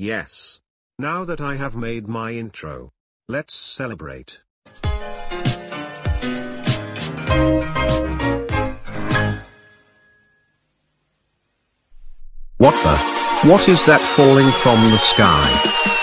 Yes. Now that I have made my intro, let's celebrate. What the? What is that falling from the sky?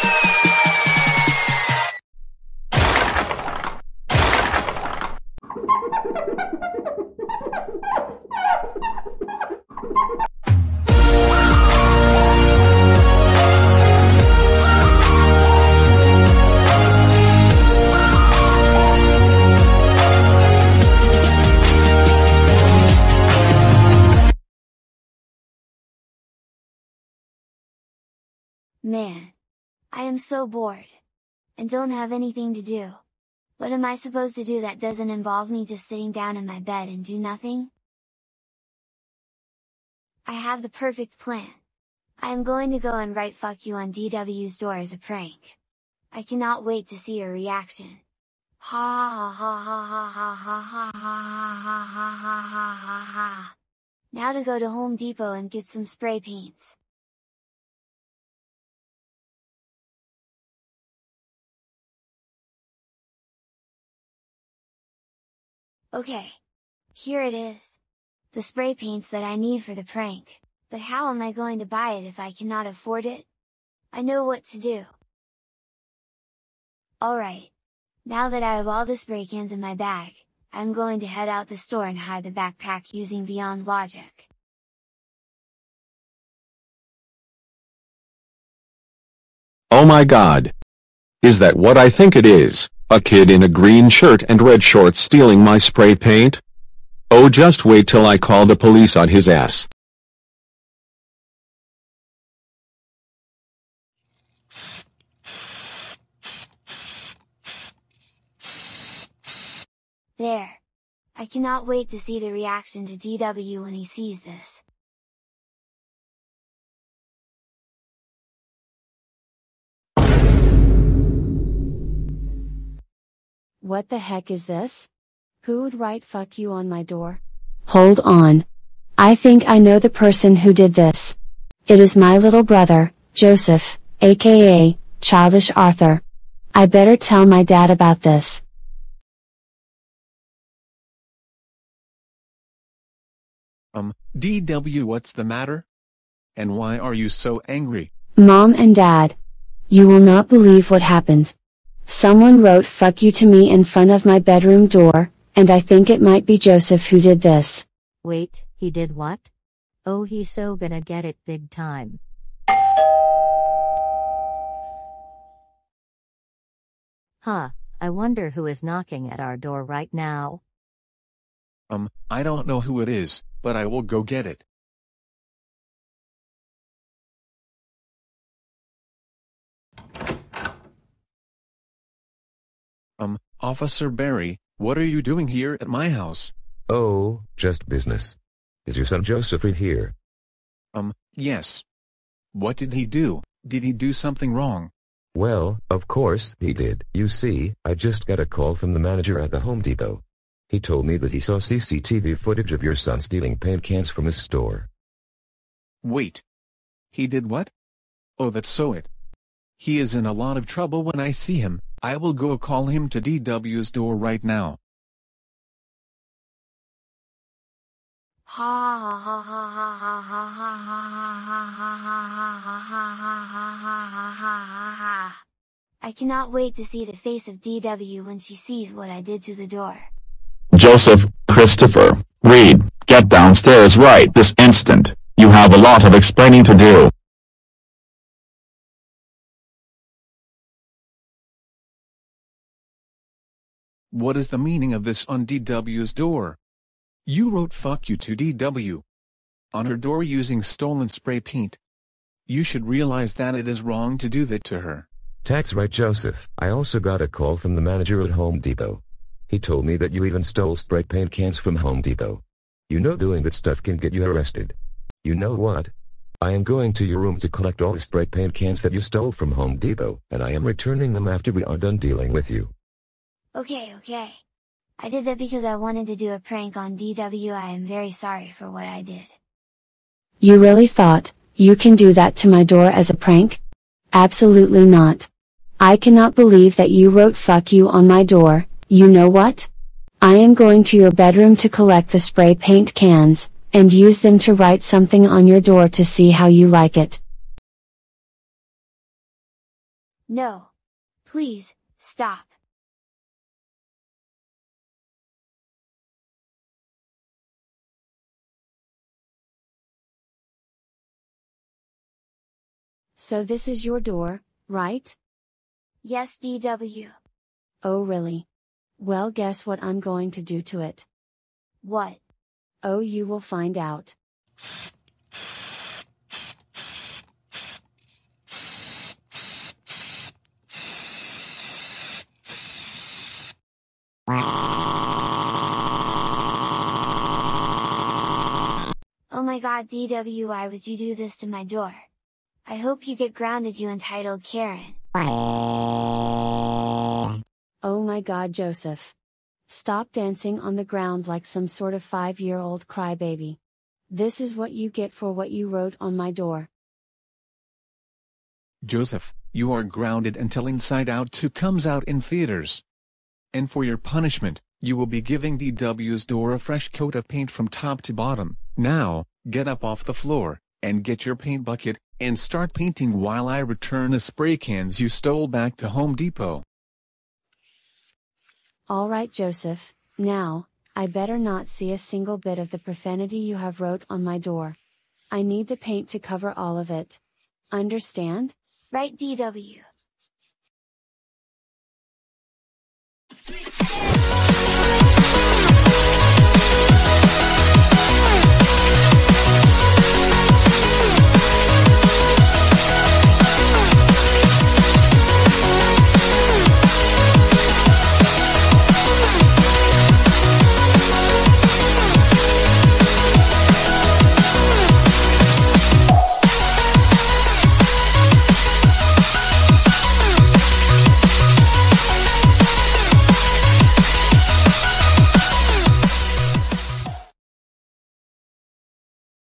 Man. I am so bored. And don't have anything to do. What am I supposed to do that doesn't involve me just sitting down in my bed and do nothing? I have the perfect plan. I am going to go and write fuck you on DW's door as a prank. I cannot wait to see your reaction. Ha ha ha ha ha ha ha ha ha ha ha ha ha ha. Now to go to Home Depot and get some spray paints. Okay. Here it is. The spray paints that I need for the prank, but how am I going to buy it if I cannot afford it? I know what to do. Alright. Now that I have all the spray cans in my bag, I'm going to head out the store and hide the backpack using Vyond Logic. Oh my god! Is that what I think it is, a kid in a green shirt and red shorts stealing my spray paint? Oh just wait till I call the police on his ass. There! I cannot wait to see the reaction to DW when he sees this. What the heck is this? Who would write fuck you on my door? Hold on. I think I know the person who did this. It is my little brother, Joseph, aka, Childish Arthur. I better tell my dad about this. Um, DW what's the matter? And why are you so angry? Mom and Dad. You will not believe what happened. Someone wrote fuck you to me in front of my bedroom door, and I think it might be Joseph who did this. Wait, he did what? Oh, he's so gonna get it big time. Huh, I wonder who is knocking at our door right now. Um, I don't know who it is, but I will go get it. Um, Officer Barry, what are you doing here at my house? Oh, just business. Is your son Joseph here? Um, yes. What did he do? Did he do something wrong? Well, of course he did. You see, I just got a call from the manager at the Home Depot. He told me that he saw CCTV footage of your son stealing paint cans from his store. Wait. He did what? Oh that's so it. He is in a lot of trouble when I see him, I will go call him to DW's door right now. I cannot wait to see the face of DW when she sees what I did to the door. Joseph, Christopher, Reed, get downstairs right this instant. You have a lot of explaining to do. What is the meaning of this on DW's door? You wrote fuck you to DW. On her door using stolen spray paint. You should realize that it is wrong to do that to her. That's right Joseph. I also got a call from the manager at Home Depot. He told me that you even stole spray paint cans from Home Depot. You know doing that stuff can get you arrested. You know what? I am going to your room to collect all the spray paint cans that you stole from Home Depot, and I am returning them after we are done dealing with you. Okay, okay. I did that because I wanted to do a prank on DW. I am very sorry for what I did. You really thought, you can do that to my door as a prank? Absolutely not. I cannot believe that you wrote fuck you on my door, you know what? I am going to your bedroom to collect the spray paint cans, and use them to write something on your door to see how you like it. No. Please, stop. So this is your door, right? Yes, DW. Oh really? Well guess what I'm going to do to it. What? Oh you will find out. Oh my god DW why would you do this to my door? I hope you get grounded you entitled Karen. Oh my god Joseph. Stop dancing on the ground like some sort of five year old crybaby. This is what you get for what you wrote on my door. Joseph, you are grounded until Inside Out 2 comes out in theaters. And for your punishment, you will be giving DW's door a fresh coat of paint from top to bottom. Now, get up off the floor, and get your paint bucket, and start painting while I return the spray cans you stole back to Home Depot. All right, Joseph, now, I better not see a single bit of the profanity you have wrote on my door. I need the paint to cover all of it. Understand? Right, DW.